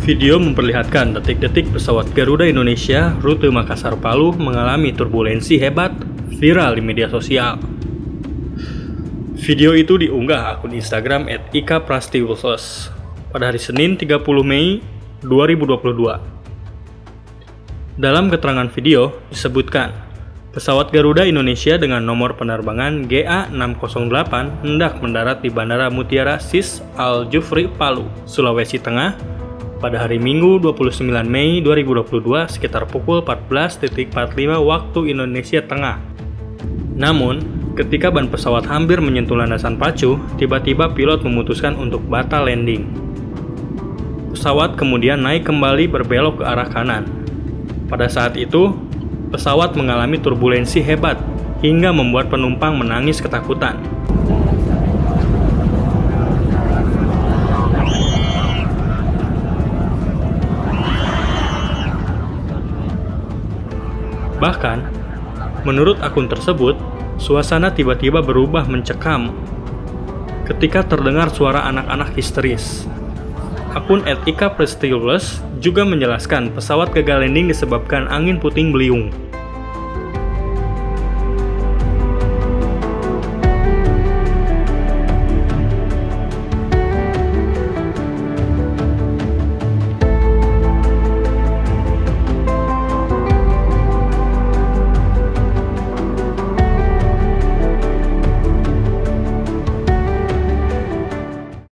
Video memperlihatkan detik-detik pesawat Garuda Indonesia rute Makassar-Palu mengalami turbulensi hebat viral di media sosial. Video itu diunggah akun Instagram @ikaprastiwusos pada hari Senin 30 Mei 2022. Dalam keterangan video disebutkan, pesawat Garuda Indonesia dengan nomor penerbangan GA608 hendak mendarat di Bandara Mutiara Sis Al Jufri Palu, Sulawesi Tengah pada hari Minggu 29 Mei 2022 sekitar pukul 14.45 waktu Indonesia Tengah. Namun, ketika ban pesawat hampir menyentuh landasan pacu, tiba-tiba pilot memutuskan untuk batal landing. Pesawat kemudian naik kembali berbelok ke arah kanan. Pada saat itu, pesawat mengalami turbulensi hebat hingga membuat penumpang menangis ketakutan. Bahkan, menurut akun tersebut, suasana tiba-tiba berubah mencekam ketika terdengar suara anak-anak histeris. Akun Etika Prestigious juga menjelaskan pesawat gagal landing disebabkan angin puting beliung.